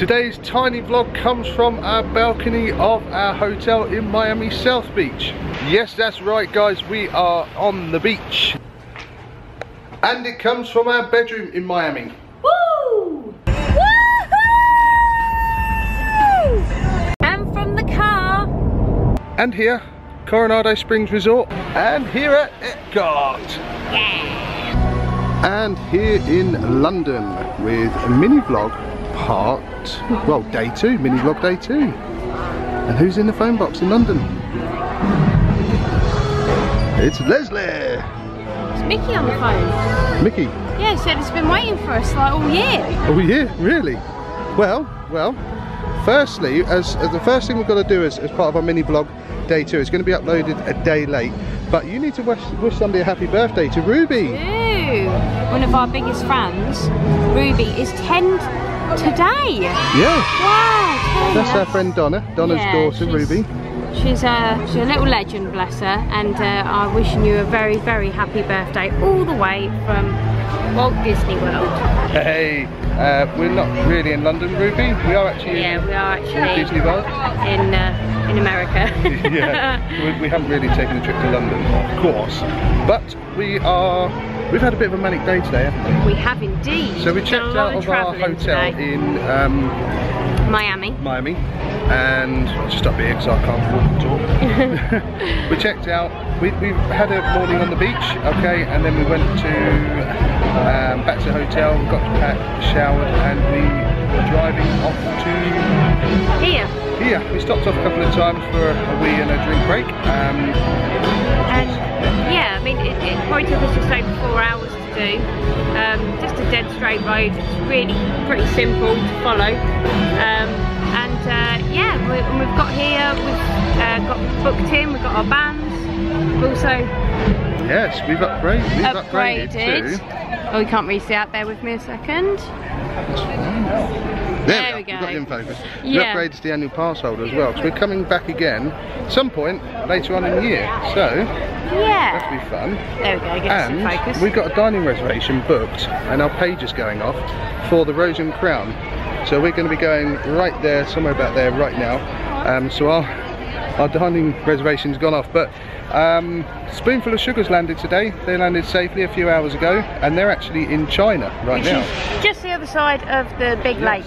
Today's tiny vlog comes from our balcony of our hotel in Miami South Beach. Yes, that's right guys, we are on the beach. And it comes from our bedroom in Miami. Woo! And from the car. And here, Coronado Springs Resort. And here at Epcot. Yeah. And here in London with a mini vlog part, well day two, mini vlog day two. And who's in the phone box in London? It's Leslie. It's Mickey on the phone. Mickey. Yeah, said it's been waiting for us like all year. Are we here? Really? Well, well, firstly, as, as the first thing we've got to do as, as part of our mini vlog day two, it's going to be uploaded a day late, but you need to wish, wish somebody a happy birthday to Ruby. Ooh, one of our biggest fans, Ruby, is 10 today. Yeah, Wow, 10. that's our friend Donna, Donna's Yeah, daughter she's- Ruby. She's a, she's a little legend, bless her, and uh, I'm wishing you a very, very happy birthday all the way from Walt Disney World. Hey, uh, we're not really in London, Ruby. We are actually Yeah, in we are actually Disney World. in uh, in America. yeah, we, we haven't really taken a trip to London, of course. But we are, we've had a bit of a manic day today, haven't we? we have indeed. So we checked out of our hotel today. in um, Miami. Miami and just up here because I can't walk and talk. we checked out, we, we had a morning on the beach, okay, and then we went to um, back to the hotel, got packed, showered, and we were driving off to Here. Here. We stopped off a couple of times for a wee and a drink break. Um, And yeah, I mean, it, it probably took us just over four hours to do. Um, just a dead straight road. It's really pretty simple to follow. Um, and uh, yeah, we, we've got here, we've uh, got booked in, we've got our bands. We've also yes, we've upgraded. We've upgraded. upgraded. Oh, we can't really see out there with me a second. There, There we, we go. We've got in focus. Yeah. We upgraded the annual pass holder as well because we're coming back again some point later on in the year. So Yeah. that'll be fun. There we go, get And focus. we've got a dining reservation booked and our page is going off for the Rose and Crown. So we're going to be going right there, somewhere about there right now. Um, so our, our dining reservation's gone off. But um, Spoonful of Sugars landed today. They landed safely a few hours ago and they're actually in China right Which now. just the other side of the big lake.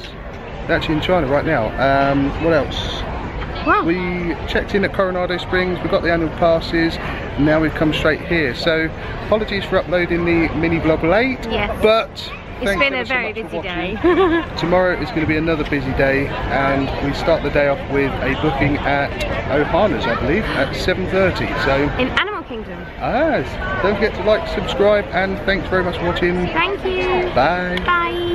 They're actually in China right now. Um, what else? Wow. We checked in at Coronado Springs, we got the annual passes, now we've come straight here. So apologies for uploading the mini vlog late, Yes. but it's been a very for busy day. Tomorrow is going to be another busy day and we start the day off with a booking at Ohana's I believe at 7.30 so In Animal Kingdom. ah, don't forget to like, subscribe and thanks very much for watching. Thank you. Bye. Bye.